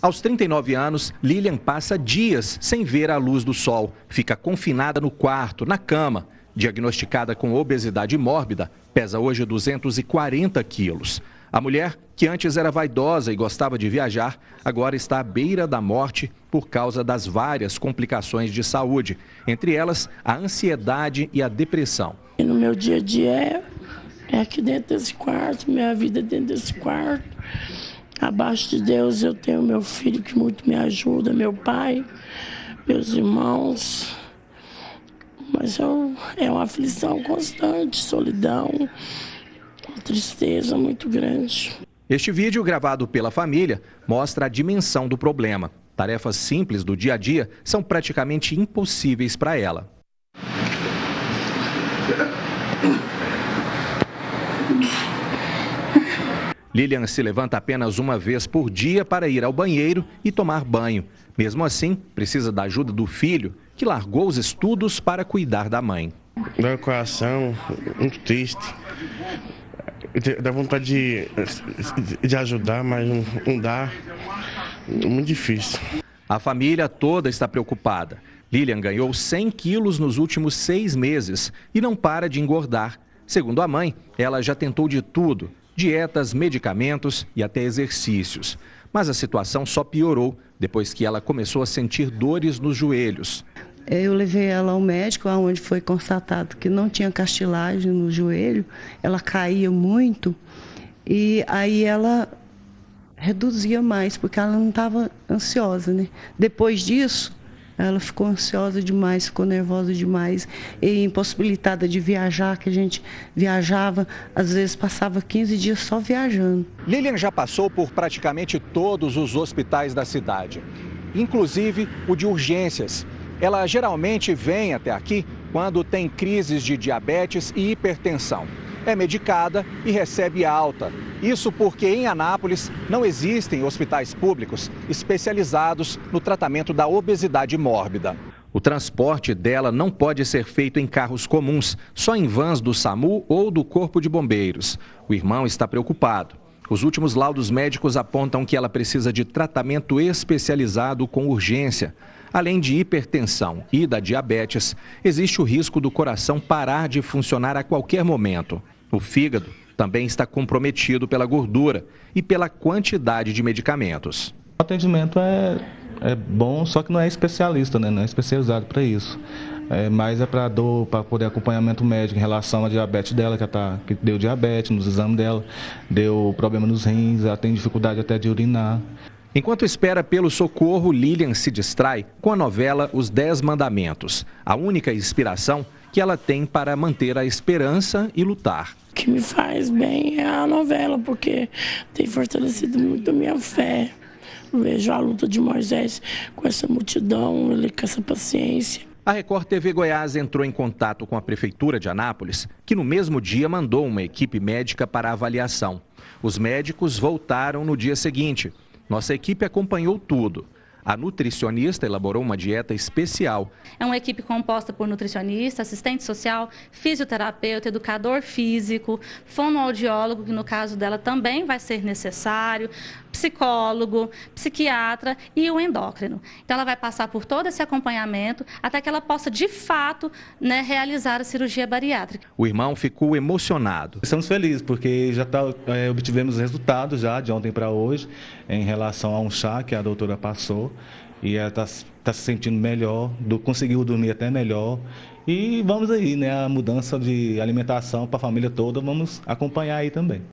Aos 39 anos, Lilian passa dias sem ver a luz do sol. Fica confinada no quarto, na cama. Diagnosticada com obesidade mórbida, pesa hoje 240 quilos. A mulher, que antes era vaidosa e gostava de viajar, agora está à beira da morte por causa das várias complicações de saúde, entre elas a ansiedade e a depressão. E no meu dia a dia é, é aqui dentro desse quarto, minha vida é dentro desse quarto. Abaixo de Deus eu tenho meu filho que muito me ajuda, meu pai, meus irmãos. Mas eu, é uma aflição constante, solidão, uma tristeza muito grande. Este vídeo, gravado pela família, mostra a dimensão do problema. Tarefas simples do dia a dia são praticamente impossíveis para ela. Lilian se levanta apenas uma vez por dia para ir ao banheiro e tomar banho. Mesmo assim, precisa da ajuda do filho, que largou os estudos para cuidar da mãe. Dá o coração, muito triste. Dá vontade de, de ajudar, mas não, não dá. Muito difícil. A família toda está preocupada. Lilian ganhou 100 quilos nos últimos seis meses e não para de engordar. Segundo a mãe, ela já tentou de tudo, dietas, medicamentos e até exercícios. Mas a situação só piorou depois que ela começou a sentir dores nos joelhos. Eu levei ela ao médico, onde foi constatado que não tinha castilagem no joelho, ela caía muito e aí ela reduzia mais, porque ela não estava ansiosa, né? Depois disso, ela ficou ansiosa demais, ficou nervosa demais e impossibilitada de viajar, que a gente viajava, às vezes passava 15 dias só viajando. Lilian já passou por praticamente todos os hospitais da cidade, inclusive o de urgências. Ela geralmente vem até aqui quando tem crises de diabetes e hipertensão é medicada e recebe alta. Isso porque em Anápolis não existem hospitais públicos especializados no tratamento da obesidade mórbida. O transporte dela não pode ser feito em carros comuns, só em vans do SAMU ou do Corpo de Bombeiros. O irmão está preocupado. Os últimos laudos médicos apontam que ela precisa de tratamento especializado com urgência. Além de hipertensão e da diabetes, existe o risco do coração parar de funcionar a qualquer momento. O fígado também está comprometido pela gordura e pela quantidade de medicamentos. O atendimento é, é bom, só que não é especialista, né? não é especializado para isso. É, mas é para dor, para poder acompanhamento médico em relação à diabetes dela, que, tá, que deu diabetes nos exames dela, deu problema nos rins, ela tem dificuldade até de urinar. Enquanto espera pelo socorro, Lilian se distrai com a novela Os Dez Mandamentos, a única inspiração que ela tem para manter a esperança e lutar. O que me faz bem é a novela, porque tem fortalecido muito a minha fé. Vejo a luta de Moisés com essa multidão, ele com essa paciência. A Record TV Goiás entrou em contato com a Prefeitura de Anápolis, que no mesmo dia mandou uma equipe médica para avaliação. Os médicos voltaram no dia seguinte. Nossa equipe acompanhou tudo. A nutricionista elaborou uma dieta especial. É uma equipe composta por nutricionista, assistente social, fisioterapeuta, educador físico, fonoaudiólogo, que no caso dela também vai ser necessário, psicólogo, psiquiatra e o endócrino. Então, ela vai passar por todo esse acompanhamento até que ela possa, de fato, né, realizar a cirurgia bariátrica. O irmão ficou emocionado. Estamos felizes porque já tá, é, obtivemos resultados já de ontem para hoje em relação a um chá que a doutora passou e ela está tá se sentindo melhor, do, conseguiu dormir até melhor. E vamos aí, né? A mudança de alimentação para a família toda, vamos acompanhar aí também.